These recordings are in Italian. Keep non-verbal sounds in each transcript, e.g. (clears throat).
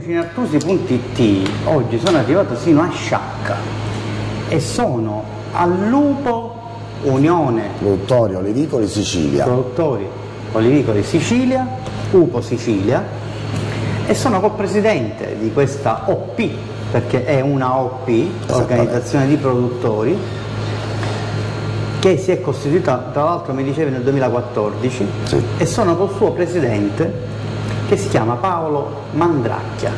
Cucinartusi.it oggi sono arrivato sino a Sciacca e sono al Lupo Unione Produttori olivicoli Sicilia. Produttori Olivicoli Sicilia, UPO Sicilia e sono co-presidente di questa OP perché è una OP, Organizzazione di Produttori, che si è costituita tra l'altro mi dicevi nel 2014 Sì. e sono col suo presidente che si chiama Paolo Mandracchia.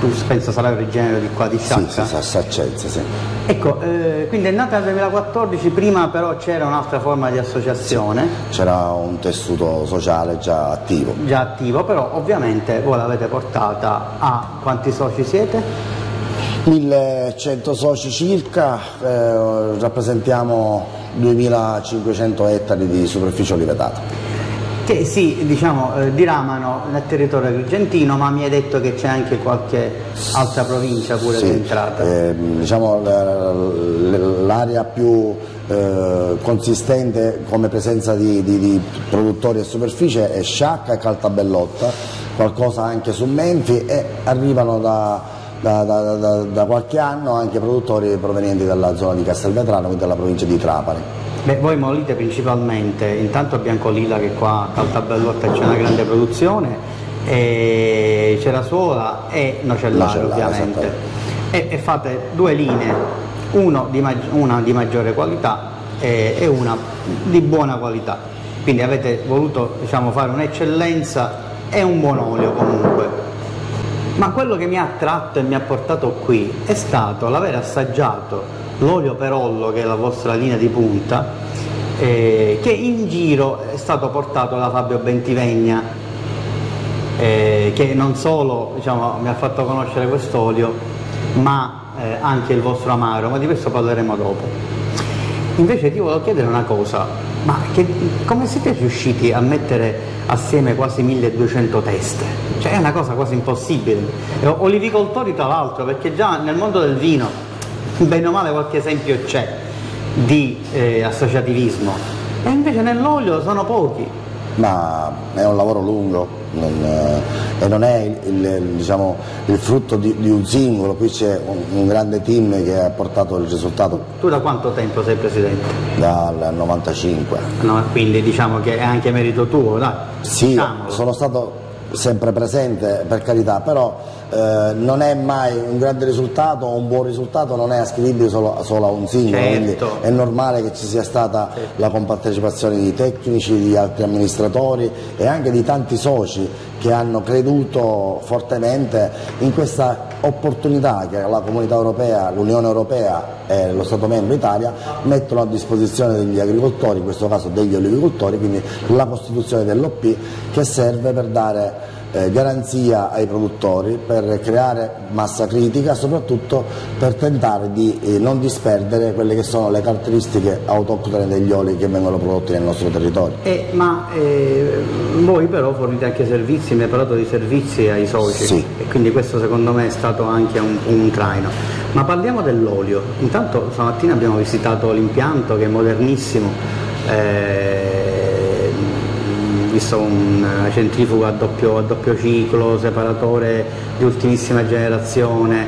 Tu penso sarà originario di qua di Sì, Sciacca? sì, sì, Saccenza, sì. Ecco, eh, quindi è nata nel 2014, prima però c'era un'altra forma di associazione, C'era un tessuto sociale già attivo. già attivo, però ovviamente voi l'avete portata a quanti soci siete? 1100 soci circa, eh, rappresentiamo 2500 ettari di superficie olivetata. Che si diciamo, eh, diramano nel territorio agrigentino, ma mi hai detto che c'è anche qualche altra provincia pure Sì, entrata. ehm, diciamo, l'area più eh, consistente come presenza di, di- di produttori e superficie è Sciacca e Caltabellotta, qualcosa anche su Menfi e arrivano da, da- da- da- da qualche anno anche produttori provenienti dalla zona di Castelvetrano, quindi dalla provincia di Trapani. Beh, voi molite principalmente, intanto a Biancolilla che qua a Caltabellotta c'è una grande produzione, e Cerasuola e Nocellare Nocellare, ovviamente. E, e fate due linee, uno di una di maggiore qualità e, e una di buona qualità. Quindi avete voluto diciamo, fare un'eccellenza e un buon olio comunque. Ma quello che mi ha attratto e mi ha portato qui è stato l'aver assaggiato l'olio Perollo, che è la vostra linea di punta, eh, che in giro è stato portato da Fabio Bentivegna, eh, che non solo diciamo, mi ha fatto conoscere quest'olio, ma eh, anche il vostro amaro, ma di questo parleremo dopo. Invece ti volevo chiedere una cosa, ma che- come siete riusciti a mettere assieme quasi 1200 teste? Cioè è una cosa quasi impossibile. Olivicoltori tra l'altro, perché già nel mondo del vino, bene o male qualche esempio c'è di eh, associativismo, e invece nell'olio sono pochi. ma è un lavoro lungo non, eh, e non è il, il- diciamo, il frutto di, di un singolo, qui c'è un, un grande team che ha portato il risultato Tu da quanto tempo sei presidente? dal 95. No, quindi diciamo che è anche merito tuo, dai. Sì, diciamolo. sono stato sempre presente per carità, però eh, non è mai un grande risultato o un buon risultato, non è ascrivibile solo, solo a un singolo, Certo. quindi è normale che ci sia stata la compartecipazione di tecnici, di altri amministratori e anche di tanti soci che hanno creduto fortemente in questa opportunità che la comunità europea, l'Unione Europea e lo Stato membro Italia mettono a disposizione degli agricoltori, in questo caso degli olivicoltori, quindi la costituzione dell'OP che serve per dare eh, garanzia ai produttori, per creare massa critica, soprattutto per tentare di eh, non disperdere quelle che sono le caratteristiche autoctone degli oli che vengono prodotti nel nostro territorio. Eh, ma eh, voi però fornite anche servizi, mi hai parlato di servizi ai soci Sì. e quindi questo secondo me è stato anche un, un traino. Ma parliamo dell'olio. Intanto stamattina abbiamo visitato l'impianto che è modernissimo, eh, visto una centrifuga a doppio, a doppio ciclo, separatore di ultimissima generazione,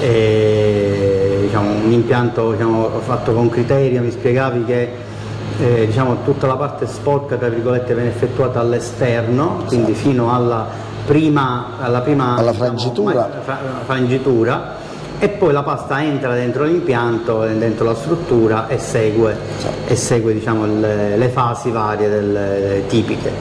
e, diciamo, un impianto diciamo, fatto con criterio, mi spiegavi che eh, diciamo, tutta la parte sporca tra virgolette viene effettuata all'esterno, quindi fino alla prima, alla prima Alla diciamo, frangitura. fra- frangitura e poi la pasta entra dentro l'impianto, dentro la struttura e segue, e segue diciamo, le, le fasi varie del- tipiche.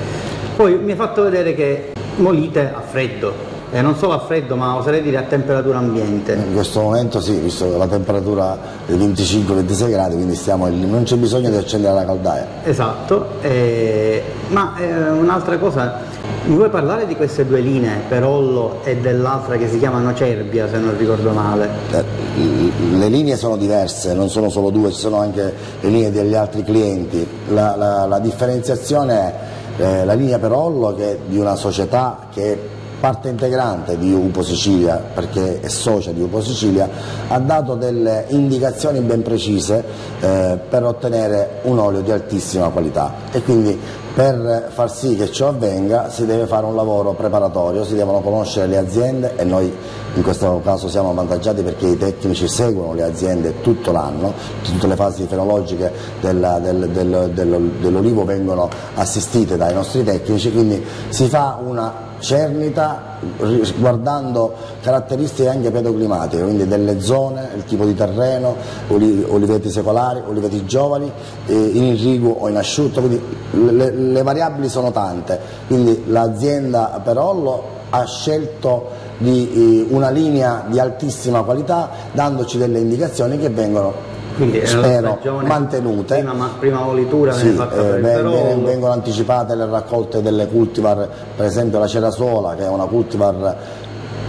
Poi mi hai fatto vedere che molite a freddo, e non solo a freddo ma oserei dire a temperatura ambiente. In questo momento sì, visto la temperatura è 25-26 gradi, quindi stiamo non c'è bisogno di accendere la caldaia. Esatto, eh, ma eh, un'altra cosa, mi vuoi parlare di queste due linee, Perollo e dell'altra che si chiama Nocerbia se non ricordo male? Eh, Le linee sono diverse, non sono solo due, ci sono anche le linee degli altri clienti. La, la- la differenziazione è eh, la linea Perollo che è di una società che parte integrante di UPO Sicilia, perché è socia di UPO Sicilia, ha dato delle indicazioni ben precise eh, per ottenere un olio di altissima qualità. E quindi Per far sì che ciò avvenga si deve fare un lavoro preparatorio, si devono conoscere le aziende e noi in questo caso siamo avvantaggiati perché i tecnici seguono le aziende tutto l'anno, tutte le fasi fenologiche del, del, del, dell'olivo vengono assistite dai nostri tecnici, quindi si fa una cernita guardando caratteristiche anche pedoclimatiche, quindi delle zone, il tipo di terreno, oliveti secolari, oliveti giovani, in irriguo o in asciutto, quindi le, le variabili sono tante, quindi l'azienda Perollo ha scelto di, una linea di altissima qualità dandoci delle indicazioni che vengono quindi spero mantenute. Prima, prima volitura sì, eh, vengono anticipate le raccolte delle cultivar, per esempio la cerasuola che è una cultivar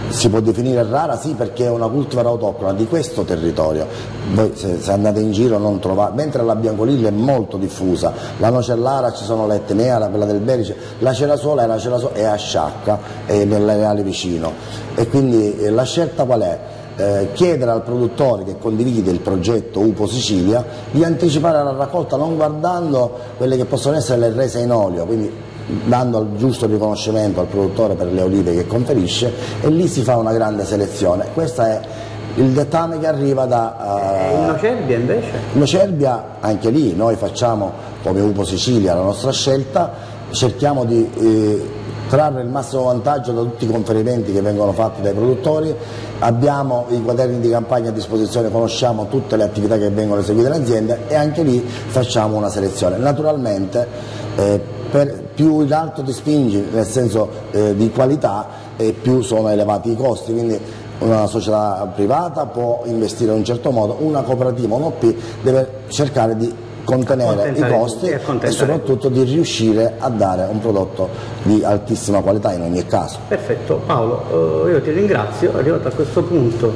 si può definire rara? Sì perché è una cultivar autoctona di questo territorio. Voi se, se andate in giro non trovate mentre la biancolilla è molto diffusa. La nocellara ci sono le etnea quella del berice. La cerasuola è, la cerasuola, è a sciacca è nell'areale vicino. E quindi eh, la scelta qual è? Eh, chiedere al produttore che condivide il progetto UPO Sicilia di anticipare la raccolta non guardando quelle che possono essere le rese in olio, quindi dando il giusto riconoscimento al produttore per le olive che conferisce e lì si fa una grande selezione. Questo è il dettame che arriva da... Uh, in Nocerbia invece? In Nocerbia anche lì noi facciamo come UPO Sicilia la nostra scelta, cerchiamo di eh, trarre il massimo vantaggio da tutti i conferimenti che vengono fatti dai produttori, abbiamo i quaderni di campagna a disposizione, conosciamo tutte le attività che vengono eseguite in azienda e anche lì facciamo una selezione. Naturalmente eh, per, più in alto ti spingi nel senso eh, di qualità e più sono elevati i costi, quindi una società privata può investire in un certo modo, una cooperativa, un OP deve cercare di contenere i costi e, e, soprattutto di riuscire a dare un prodotto di altissima qualità in ogni caso. Perfetto, Paolo, eh, io ti ringrazio, arrivato a questo punto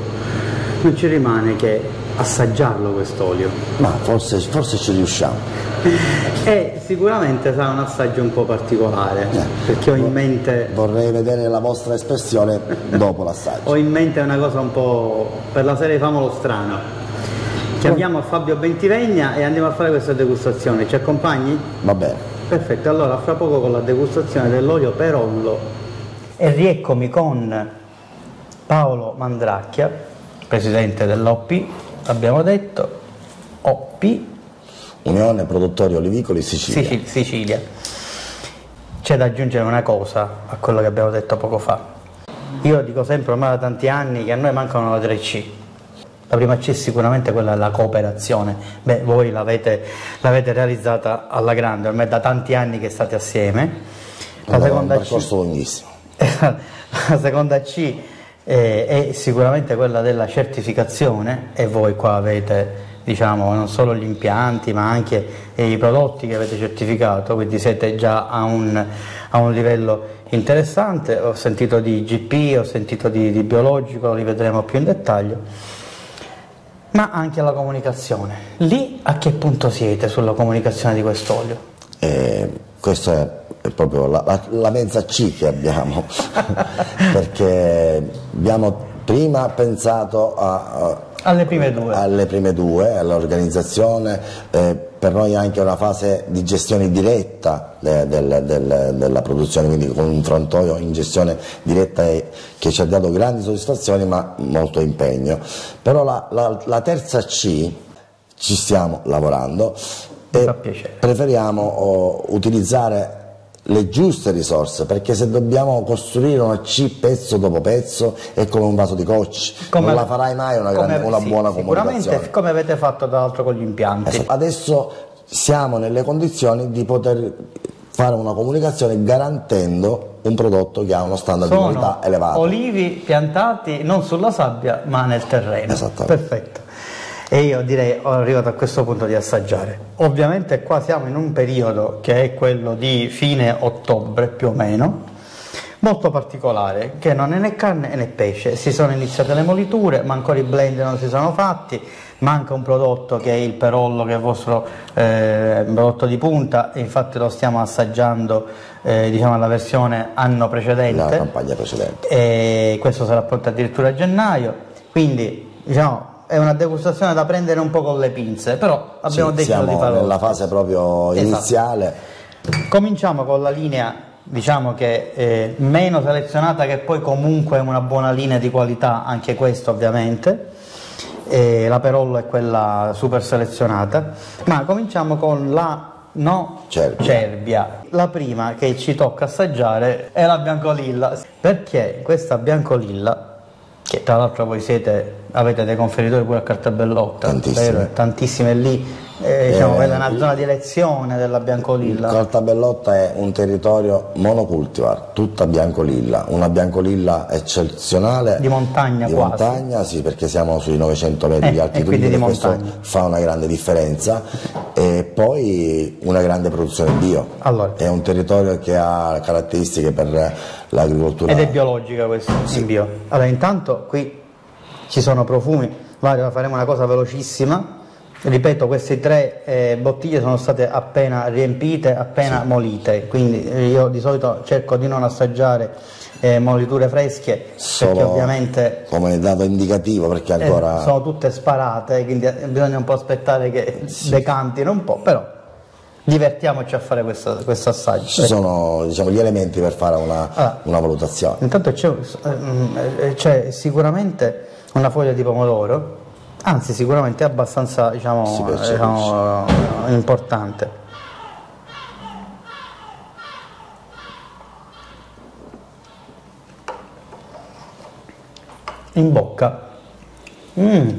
non ci rimane che assaggiarlo quest'olio. Ma forse, forse, ci riusciamo. E sicuramente sarà un assaggio un po' particolare, eh, perché ho in mente... Vorrei vedere la vostra espressione dopo l'assaggio. (laughs) ho in mente una cosa un po' per la serie Famolo Strano Chiamiamo a Fabio Bentivegna e andiamo a fare questa degustazione. Ci accompagni? Va bene. Perfetto, allora fra poco con la degustazione dell'olio Perollo. E rieccomi con Paolo Mandracchia, presidente dell'OP, abbiamo detto, OP. Unione Produttori Olivicoli Sicilia. Sicilia. Sicilia. C'è da aggiungere una cosa a quello che abbiamo detto poco fa. Io dico sempre ormai da tanti anni che a noi mancano le 3C la prima C è sicuramente quella della cooperazione. Beh, voi l'avete, realizzata alla grande, ormai da tanti anni che state assieme. La seconda un C, lunghissimo. (laughs) la seconda C è, è sicuramente quella della certificazione e voi qua avete diciamo, non solo gli impianti ma anche i prodotti che avete certificato, quindi siete già a un, a un livello interessante, ho sentito di GP, ho sentito di, di biologico, li vedremo più in dettaglio ma anche alla comunicazione. Lì a che punto siete sulla comunicazione di quest'olio? Eh, questa è proprio la, la, la, mezza C che abbiamo, (laughs) perché abbiamo prima pensato a, a, alle prime due, alle prime due all'organizzazione. Eh, per noi anche una fase di gestione diretta de, del, del, della produzione, quindi con un frantoio in gestione diretta che ci ha dato grandi soddisfazioni ma molto impegno. Però la, la, la terza C ci stiamo lavorando e preferiamo oh, utilizzare le giuste risorse perché se dobbiamo costruire una C pezzo dopo pezzo è come un vaso di cocci. Come, non la farai mai una, grande, una sì, buona comunicazione. sicuramente come avete fatto tra l'altro con gli impianti. Esatto. adesso siamo nelle condizioni di poter fare una comunicazione garantendo un prodotto che ha uno standard Sono di qualità elevato. olivi piantati non sulla sabbia ma nel terreno. Perfetto e io direi ho arrivato a questo punto di assaggiare. Ovviamente qua siamo in un periodo che è quello di fine ottobre più o meno, molto particolare, che non è né carne né pesce, si sono iniziate le moliture, ma ancora i blend non si sono fatti, manca un prodotto che è il perollo che è il vostro eh, prodotto di punta, infatti lo stiamo assaggiando eh, diciamo alla versione anno precedente. La campagna precedente. E questo sarà pronto addirittura a gennaio, quindi diciamo è una degustazione da prendere un po' con le pinze, però abbiamo sì, deciso di farlo. nella fase proprio esatto. iniziale. Cominciamo con la linea, diciamo che è meno selezionata, che poi comunque è una buona linea di qualità, anche questo ovviamente. E la Perollo è quella super selezionata, ma cominciamo con la no Cervia. Cervia. La prima che ci tocca assaggiare è la biancolilla, perché questa biancolilla, che tra l'altro voi siete, avete dei conferitori pure a Cartabellotta, Tantissime. vero? tantissime lì, eh, diciamo, Eh, è una zona di elezione della biancolilla. Caltabellotta è un territorio monocultivar, tutta biancolilla, una biancolilla eccezionale. Di montagna Di quasi. montagna, sì, perché siamo sui 900 metri Eh, di altitudine, quindi di questo montagna. fa una grande differenza. E poi una grande produzione bio. Allora. È un territorio che ha caratteristiche per l'agricoltura. Ed è biologica questo, in bio. Allora, intanto qui ci sono profumi, Mario, faremo una cosa velocissima. Ripeto, queste tre eh, bottiglie sono state appena riempite, appena molite, quindi eh, io di solito cerco di non assaggiare eh, moliture fresche, perché Solo ovviamente come dato indicativo perché eh, ancora sono tutte sparate, quindi eh, bisogna un po' aspettare che decantino un po', però divertiamoci a fare questo, questo assaggio. ci sono diciamo, gli elementi per fare una, Ah. una valutazione. Intanto c'è, eh, c'è sicuramente una foglia di pomodoro, anzi sicuramente abbastanza diciamo, diciamo, importante. In bocca Mm,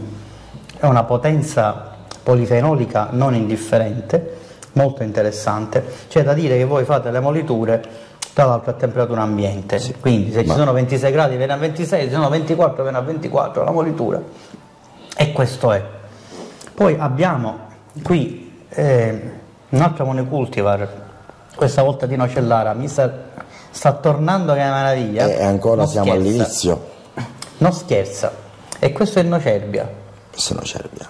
è una potenza polifenolica non indifferente, molto interessante. C'è da dire che voi fate le moliture tra l'altro a temperatura ambiente, quindi se ci sono 26 gradi viene a 26, se ci sono 24 viene a 24 la molitura. E questo è. Poi abbiamo qui eh, un altro monocultivar, questa volta di nocellara, mi sta, sta tornando che è una meraviglia. E ancora Non siamo scherza. all'inizio. Non scherza. E questo è il nocerbia. Se no Cervia.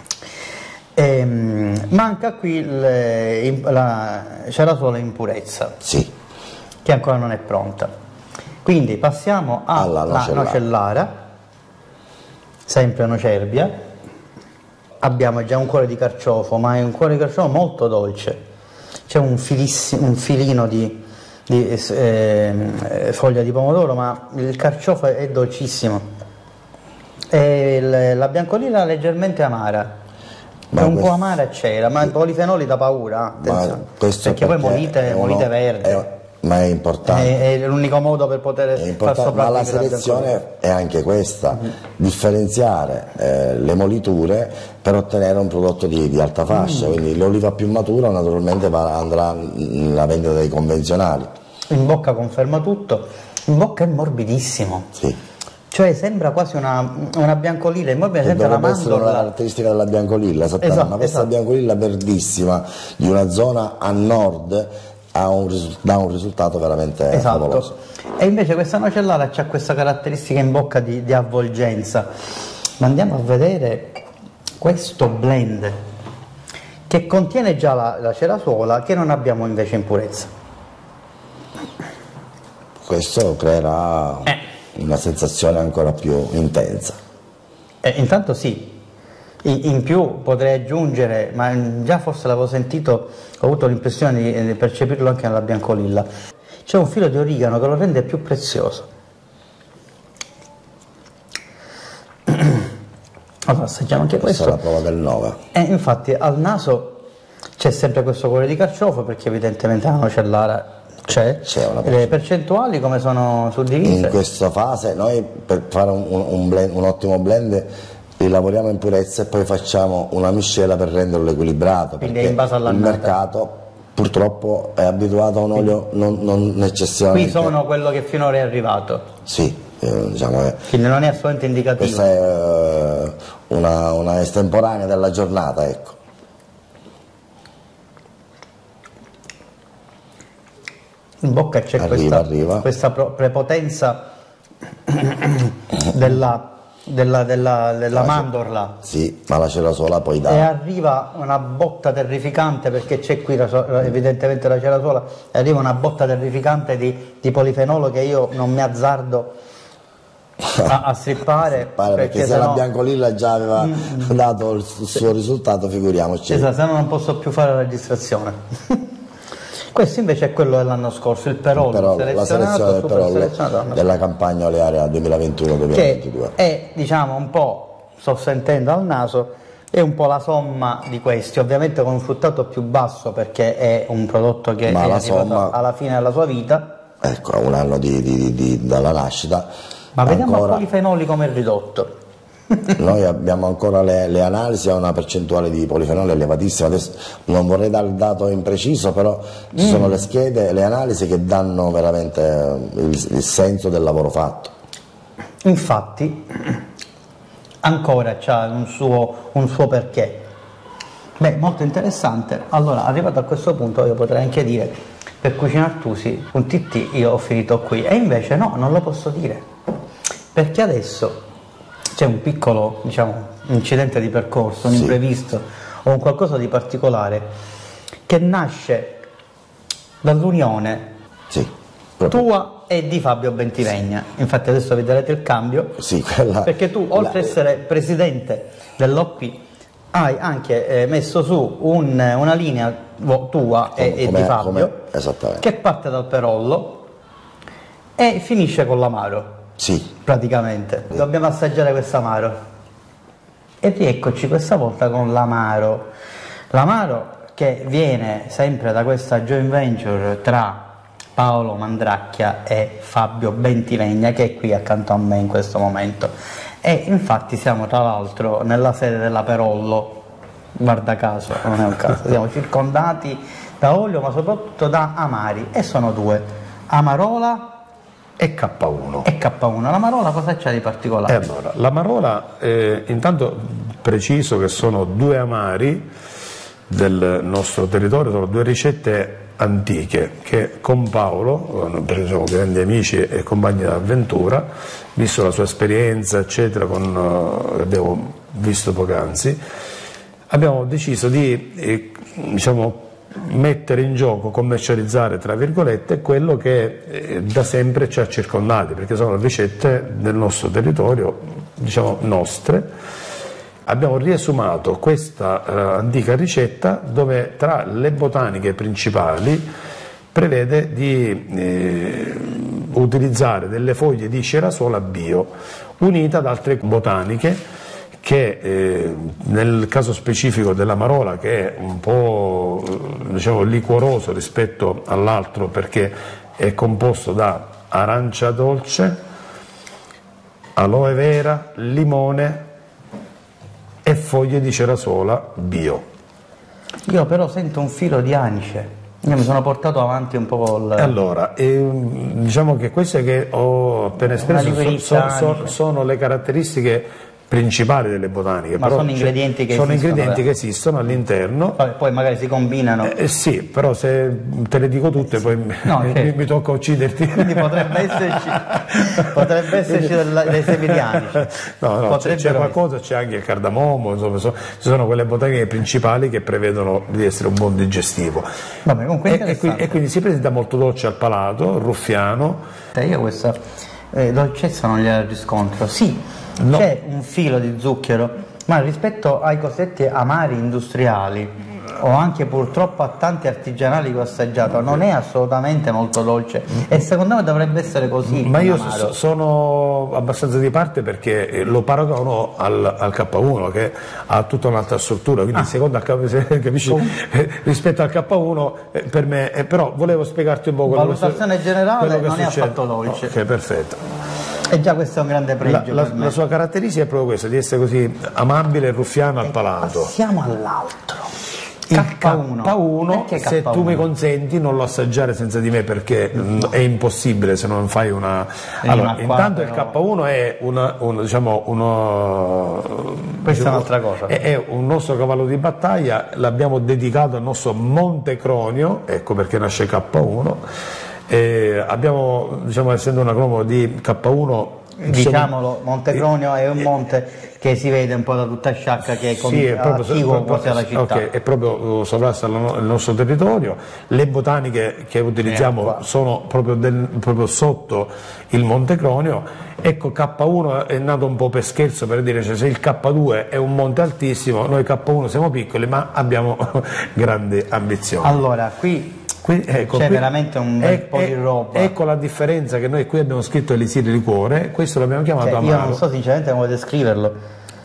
Ehm, manca qui la, c'è la sola impurezza Sì, che ancora non è pronta. Quindi passiamo alla nocellara. nocellara, sempre nocerbia. Abbiamo già un cuore di carciofo, ma è un cuore di carciofo molto dolce. C'è un, un filino di, di, eh, foglia di pomodoro, ma il carciofo è dolcissimo. E la biancolina leggermente amara. Ma un questo- po' amara c'era, ma i polifenoli da paura, perché poi uno- molite verde. è- ma è importante. È, è l'unico modo per poter far importante, ma sopravvivere la selezione è anche questa, differenziare eh, le moliture per ottenere un prodotto di, di alta fascia, quindi l'oliva più matura naturalmente va- andrà nella vendita dei convenzionali. In bocca conferma tutto, in bocca è morbidissimo, Sì. Cioè sembra quasi una, una è morbida, Che sembra la essere una mandorla. caratteristica della biancolilla, esattamente, Esatto, ma questa esatto. biancolilla verdissima di una zona a nord ha un dà un risultato veramente favoloso. Esatto. E invece questa nocellara ha questa caratteristica in bocca di, di avvolgenza. Ma andiamo a vedere questo blend che contiene già la, la cerasuola che non abbiamo invece in purezza. Questo creerà Eh. Una sensazione ancora più intensa. Eh, intanto sì, in, in più potrei aggiungere, ma già forse l'avevo sentito, ho avuto l'impressione di, di percepirlo anche nella biancolilla, c'è un filo di origano che lo rende più prezioso. (clears throat) Allora assaggiamo anche Questa è questo. la prova del 9. E infatti al naso c'è sempre questo cuore di carciofo perché evidentemente la nocellara c'è. C'è una Le percentuali come sono suddivise? In questa fase noi per fare un, un- blend- un ottimo blend li lavoriamo in purezza e poi facciamo una miscela per renderlo equilibrato. Quindi è in base il all'annata. mercato purtroppo è abituato a un olio non, non Qui eccessivamente... sono quello che finora è arrivato, Sì, eh, diciamo che quindi non è assolutamente indicativo. questa è eh, una, una estemporanea della giornata, ecco. In bocca c'è Arriva, questa, arriva. questa prepotenza della, della, della, della mandorla Sì, ma la cera sola poi e dà... arriva una botta terrificante perché c'è qui la evidentemente la cerasola e arriva una botta terrificante di, di polifenolo che io non mi azzardo a, a strippare (laughs) Pare perché, se sennò- la Biancolilla già aveva dato il suo risultato, figuriamoci. Esatto, se no non posso più fare la registrazione. (laughs) Questo invece è quello dell'anno scorso, il Perollo, Però la selezione del Perollo della campagna Olearia 2021-2022. Che è, diciamo, un po', sto sentendo al naso, è un po' la somma di questi, ovviamente con un fruttato più basso perché è un prodotto che Ma è somma- alla fine della sua vita. Ecco, a un anno di- di- di- dalla nascita. Ma vediamo ancora- i polifenoli come è ridotto. Noi abbiamo ancora le, le analisi a una percentuale di polifenoli elevatissima, adesso non vorrei dare il dato impreciso, però ci Mm. sono le schede le analisi che danno veramente eh, il, il senso del lavoro fatto. Infatti, ancora c'ha un suo, un suo perché. Beh, molto interessante. Allora, arrivato a questo punto, io potrei anche dire per Cucina Artusi, un TT io ho finito qui, e invece no, non lo posso dire, perché adesso c'è un piccolo, diciamo, incidente di percorso, un Sì. imprevisto o un qualcosa di particolare che nasce dall'unione Sì, tua e di Fabio Bentivegna. Infatti adesso vedrete il cambio. sì, quella- Perché tu, oltre ad la- essere presidente dell'OP, hai anche eh, messo su un- una linea tua e, e di Fabio che parte dal Perollo e finisce con l'amaro, Sì, praticamente. Dobbiamo assaggiare questo amaro. E rieccoci questa volta con l'amaro. L'amaro che viene sempre da questa joint venture tra Paolo Mandracchia e Fabio Bentivegna che è qui accanto a me in questo momento. E infatti siamo tra l'altro nella sede della Perollo, guarda caso, non è un caso, siamo circondati da olio ma soprattutto da amari e sono due, Amarola e K1. e K1. L'Amarola cosa c'è di particolare? allora, l'amarola, eh, intanto preciso che sono due amari del nostro territorio, sono due ricette antiche che con Paolo, eh, per esempio grandi amici e compagni d'avventura, visto la sua esperienza, eccetera, con, eh, che abbiamo visto poc'anzi, abbiamo deciso di eh, diciamo, mettere in gioco, commercializzare tra virgolette quello che eh, da sempre ci ha circondati, perché sono ricette del nostro territorio, diciamo nostre. Abbiamo riesumato questa eh, antica ricetta dove tra le botaniche principali prevede di eh, utilizzare delle foglie di cerasuola bio unite ad altre botaniche che eh, nel caso specifico della marola che è un po' eh, diciamo, liquoroso rispetto all'altro perché è composto da arancia dolce, aloe vera, limone e foglie di cerasuola bio. Io però sento un filo di anice. Io mi sono portato avanti un po'. E Allora, ehm, diciamo che queste che ho appena espresso so- so- so- sono le caratteristiche principali delle botaniche. Ma sono ingredienti che sono esistono, ingredienti eh. che esistono all'interno. Poi, poi magari si combinano. Eh, sì, però se te le dico tutte poi mi- (laughs) No, mi, certo. mi tocca ucciderti. Quindi potrebbe esserci, (laughs) potrebbe esserci della- dei semi di anice. No, no, c'è, qualcosa, c'è anche il cardamomo, insomma, so- ci sono quelle botaniche principali che prevedono di essere un buon digestivo. Vabbè, comunque E, e quindi, e quindi si presenta molto dolce al palato, ruffiano, Eh, Io questa eh, dolcezza non gliela riscontro. Sì, No. c'è un filo di zucchero, ma rispetto ai cosiddetti amari industriali o anche purtroppo a tanti artigianali che ho assaggiato, non è assolutamente molto dolce e secondo me dovrebbe essere così. Ma io amaro. so- sono abbastanza di parte perché eh, lo paragono al, al K1 che ha tutta un'altra struttura, Ah. quindi secondo al (laughs) capisci, eh, rispetto al K1 eh, per me, però volevo spiegarti un po' quello che Valutazione generale non è affatto dolce. Ok, perfetto. E già questo è un grande La, pregio la- me. la sua caratteristica è proprio questa, di essere così amabile e ruffiano al palato. Passiamo all'altro. Il K1. K1, Perché se K1? tu mi consenti, non lo assaggiare senza di me perché è impossibile se non fai una. Allora, ma qua intanto il però- K1 è una, un, diciamo, uno. Questa è diciamo, un'altra cosa. È, è un nostro cavallo di battaglia, l'abbiamo dedicato al nostro Monte Cronio, ecco perché nasce K1. E abbiamo, diciamo, essendo un acronimo di K1, Diciamolo, Montecronio è un monte che si vede un po' da tutta sciacca che è con- Sì, è proprio, proprio- quasi alla città. ok, è proprio sovrasta il no- il nostro territorio. Le botaniche che utilizziamo Eh, sono proprio, del- proprio sotto il Monte Cronio. Ecco, K1 è nato un po' per scherzo, per dire cioè, se il K2 è un monte altissimo, noi K1 siamo piccoli ma abbiamo (laughs) grandi ambizioni. Allora, qui Qui, ecco, C'è qui- veramente un bel po' di roba. Ecco la differenza che noi qui abbiamo scritto elisir di cuore, questo l'abbiamo chiamato Cioè, io amaro. non so sinceramente come descriverlo,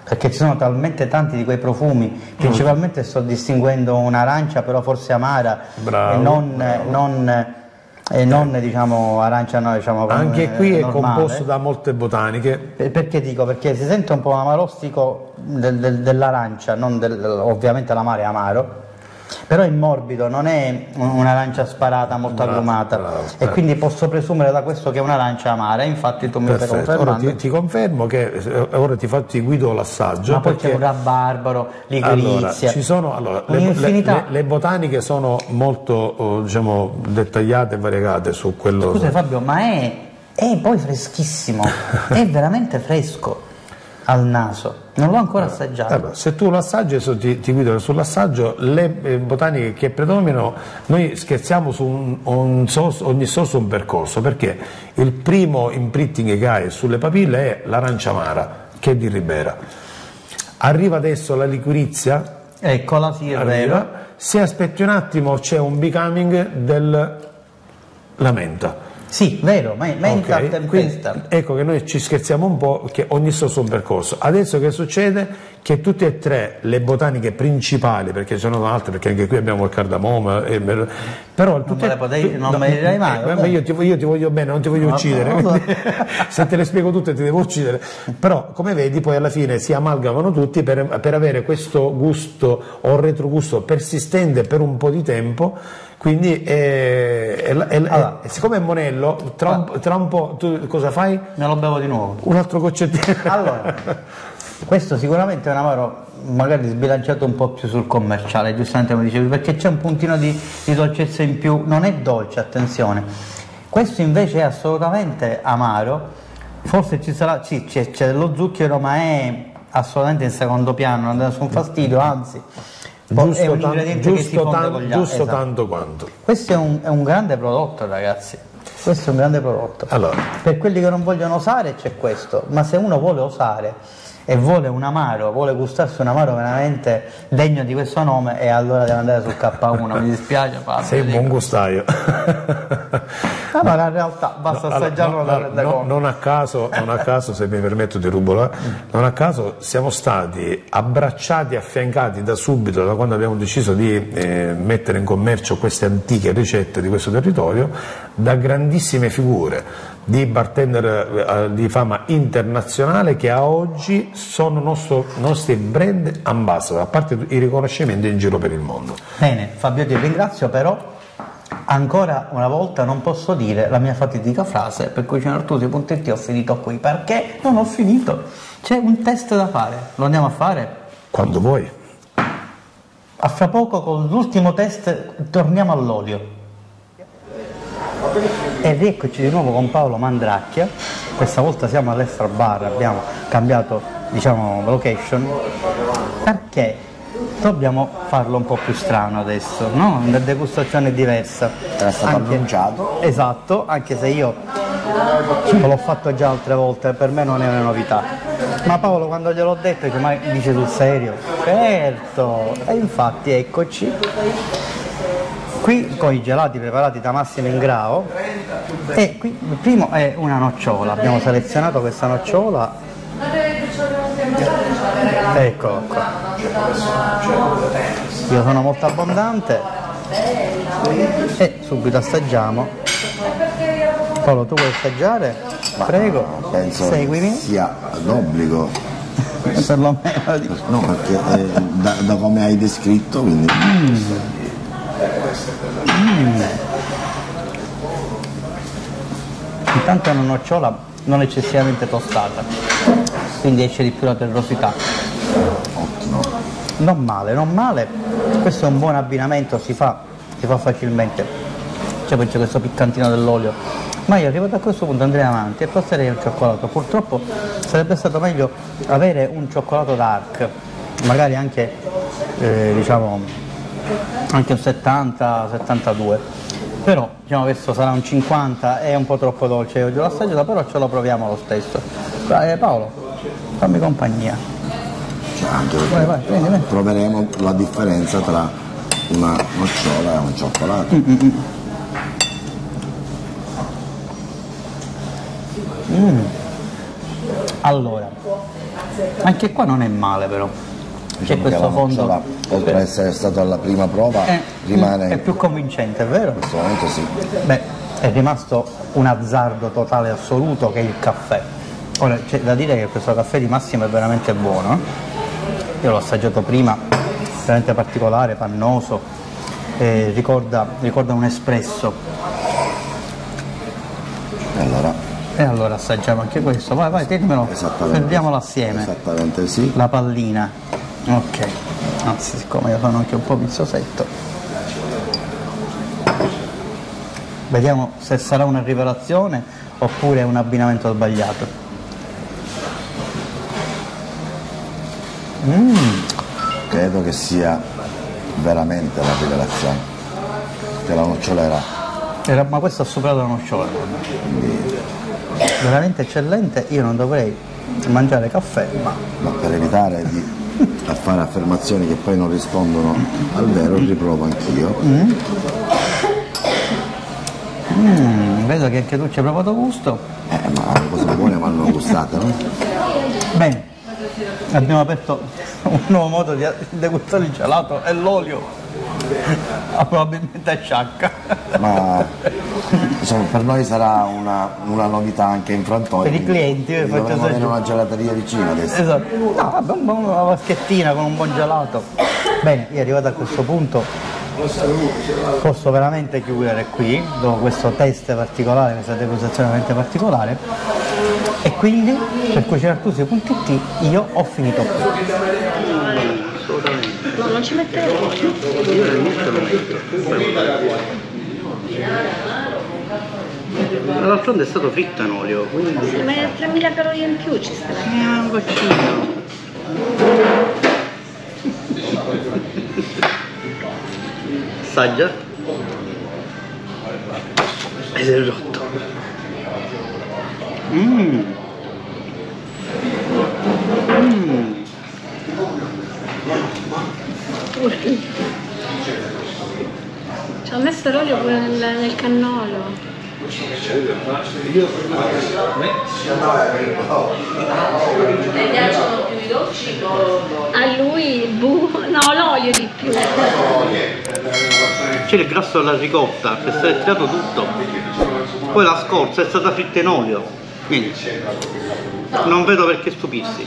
perché ci sono talmente tanti di quei profumi, principalmente sto distinguendo un'arancia però forse amara Bravo. e non, non- e non, diciamo arancia no, diciamo, Anche eh, qui è normale. composto da molte botaniche. Per- Perché dico? Perché si sente un po' amarostico del- del- dell'arancia, non del- ovviamente l'amaro è amaro, però è morbido, non è un- un'arancia sparata molto Bravo, agrumata bravo, e eh. quindi posso presumere da questo che è un'arancia amara, infatti tu mi stai Perfetto. Ora confermando. ti, ti confermo che eh, ora ti, faccio, ti guido l'assaggio. Ma poi perché- c'è un rabarbaro, Allora, ligrizia, ci sono, allora, le, un'infinità. le- le botaniche sono molto oh, diciamo, dettagliate e variegate su quello. Scusa Fabio, ma è, è poi freschissimo, (laughs) è veramente fresco al naso, non l'ho ancora assaggiato. Allora, se tu lo assaggi, adesso ti, ti guido sull'assaggio, le eh, botaniche che predominano, noi scherziamo su un, un sos- ogni sorso un percorso, perché il primo imprinting che hai sulle papille è l'arancia amara, che è di Ribera. Arriva adesso la liquirizia, Eccola, sì, è arriva, se aspetti un attimo c'è un becoming del la menta. Sì, vero, ma menta Ok, tempesta. quindi ecco che noi ci scherziamo un po' che ogni ha un percorso. Adesso che succede? Che tutte e tre le botaniche principali, perché ce ne sono altre, perché anche qui abbiamo il cardamoma, e- però tutte, me le potei- non me le direi mai, eh, ma io, ti, io ti voglio bene, non ti voglio Ma- uccidere, ma- (laughs) quindi se te le spiego tutte ti devo uccidere. Però come vedi poi alla fine si amalgamano tutti per, per avere questo gusto o retrogusto persistente per un po' di tempo. Quindi, eh, e- e- Allora. e siccome è monello, tra un, tra un po' tu cosa fai? Me lo bevo di nuovo. Un altro goccettino. (laughs) Allora, questo sicuramente è un amaro magari sbilanciato un po' più sul commerciale, giustamente come dicevi, perché c'è un puntino di, di dolcezza in più, non è dolce, attenzione. Questo invece è assolutamente amaro, forse ci sarà, sì, c'è, c'è dello zucchero, ma è assolutamente in secondo piano, non dà nessun fastidio, anzi, è un tan- ingrediente che si giusto tan- giusto esatto. tanto quanto. Questo è un, è un grande prodotto, ragazzi. Questo è un grande prodotto. Allora. Per quelli che non vogliono osare c'è questo, ma se uno vuole osare e vuole un amaro, vuole gustarsi un amaro veramente degno di questo nome, e allora deve andare sul K1. Mi dispiace, Fabio. Sei un buon gustaio. (laughs) Ah, ma in realtà basta No, assaggiarlo allora, no, no, non, a caso, non a caso, se mi permetto di rubolare, non a caso siamo stati abbracciati, affiancati da subito, da quando abbiamo deciso di eh, mettere in commercio queste antiche ricette di questo territorio, da grandissime figure di bartender eh, di fama internazionale che a oggi sono nostro- nostri brand ambassador, a parte i riconoscimenti in giro per il mondo. Bene, Fabio ti ringrazio, però ancora una volta non posso dire la mia fatidica frase per cui ho finito qui, perché non ho finito. C'è un test da fare, lo andiamo a fare? Quando vuoi. A fra poco con l'ultimo test torniamo all'olio. E rieccoci di nuovo con Paolo Mandracchia, questa volta siamo all'Extra Bar, abbiamo cambiato diciamo location, perché dobbiamo farlo un po' più strano adesso, no? Una degustazione diversa. Era stato Anche- annunciato. Esatto, anche se io l'ho fatto già altre volte, per me non è una novità. Ma Paolo quando gliel'ho detto dice, ma dice sul serio? Certo, e infatti eccoci. Qui con i gelati preparati da Massimo Ingrao e qui il primo è una nocciola, abbiamo selezionato questa nocciola. Ecco qua. Io sono molto abbondante e subito assaggiamo. Paolo tu vuoi assaggiare? Prego, Penso seguimi. sia d'obbligo, (laughs) Perlomeno di- no, perché eh, da, da come hai descritto, quindi Intanto è una nocciola non eccessivamente tostata, quindi esce di più la terrosità. Non male, non male, questo è un buon abbinamento, si fa, si fa facilmente. Cioè poi c'è questo piccantino dell'olio. Ma io arrivato a questo punto andrei avanti e passerei al cioccolato. Purtroppo sarebbe stato meglio avere un cioccolato dark, magari anche eh, diciamo anche un 70-72. Però diciamo questo sarà un 50, è un po' troppo dolce, io l'ho assaggiato, però ce lo proviamo lo stesso. Eh, Paolo, fammi compagnia. Cioè, anche perché Vai, vai, prendi, prendi. proveremo la differenza tra una nocciola e un cioccolato. Allora, anche qua non è male però. C'è Diciamo che questo fondo. oltre ad essere stato alla prima prova, Eh, rimane È più convincente, è vero? in questo momento sì. Beh, è rimasto un azzardo totale assoluto che è il caffè. Ora c'è da dire che questo caffè di Massimo è veramente buono. eh. Io l'ho assaggiato prima, veramente particolare, pannoso, eh, ricorda, ricorda un espresso. E allora, E allora assaggiamo anche questo. Vai, vai, tienimelo, esattamente. prendiamolo assieme. Esattamente sì. La pallina. Ok. Anzi, siccome io sono anche un po' pizzosetto. Vediamo se sarà una rivelazione oppure un abbinamento sbagliato. Credo che sia veramente la rivelazione. Che la nocciola era ma questo ha superato la nocciola. Veramente eccellente, io non dovrei mangiare caffè, ma ma per evitare di (laughs) fare affermazioni che poi non rispondono al vero, riprovo anch'io. mm, vedo che anche tu ci hai provato gusto. Eh, ma le cose buone vanno gustate, no? Bene, abbiamo aperto un nuovo modo di degustare il gelato e l'olio. Ah, probabilmente è sciacca. Ma insomma, per noi sarà una, una novità anche in frantoio. Per i clienti, io faccio avere una gelateria vicina adesso. Esatto. No, una vaschettina con un buon gelato. Bene, io arrivato a questo punto posso veramente chiudere qui, dopo questo test particolare, questa degustazione veramente particolare. E quindi per cucinartusi.it io ho finito qui. No, non ci mettere Ma d'altronde è stato fritto in olio, quindi Sì, ma 3000 calorie in più ci sta. è un goccino. Assaggia. E si è rotto. Mmm. Ci ho messo l'olio pure nel, nel cannolo. A lui, bu, no, l'olio di più. C'è il grasso della ricotta che si è tirato tutto. Poi la scorza è stata fritta in olio. Quindi non vedo perché stupirsi.